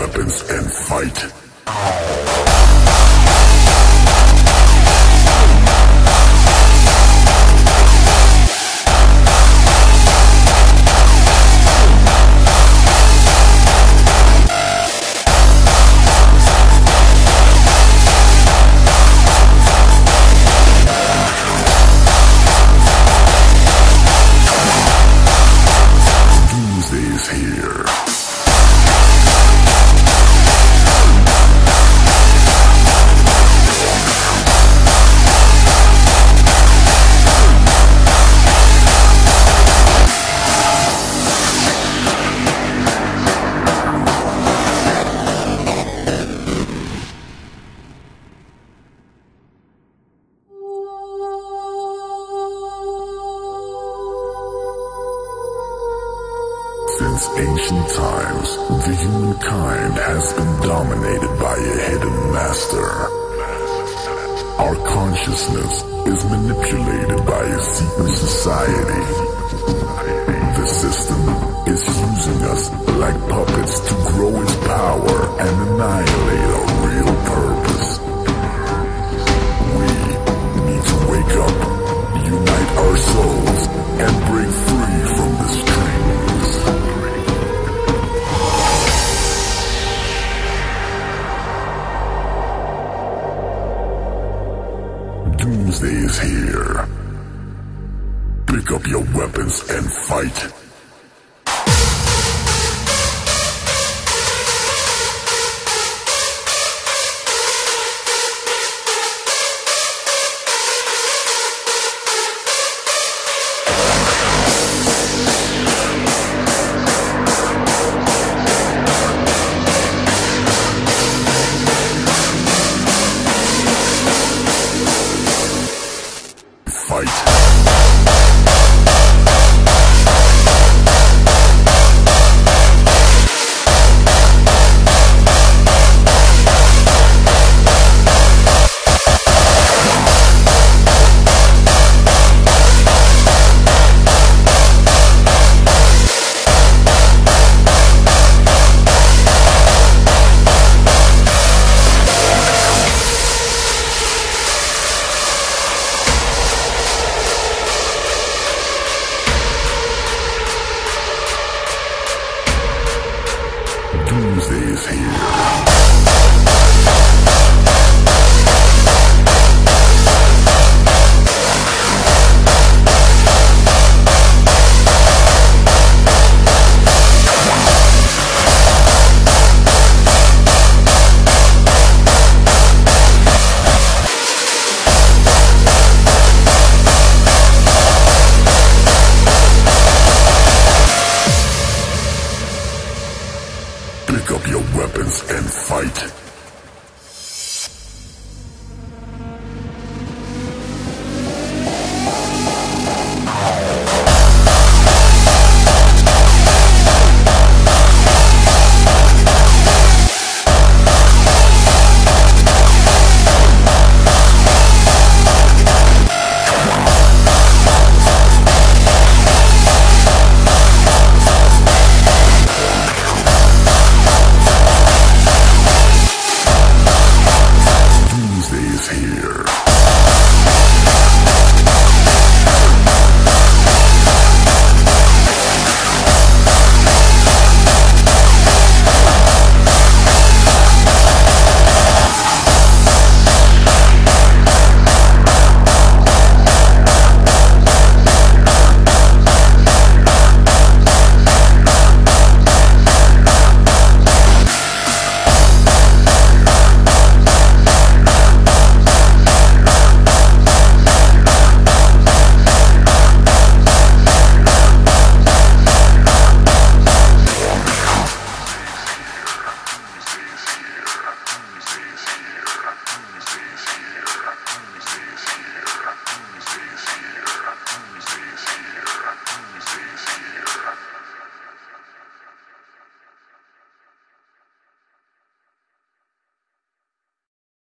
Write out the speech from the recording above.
weapons and fight. Since ancient times, the humankind has been dominated by a hidden master. Our consciousness is manipulated by a secret society. The system is using us like Doomsday is here. Pick up your weapons and fight. Fight. And fight.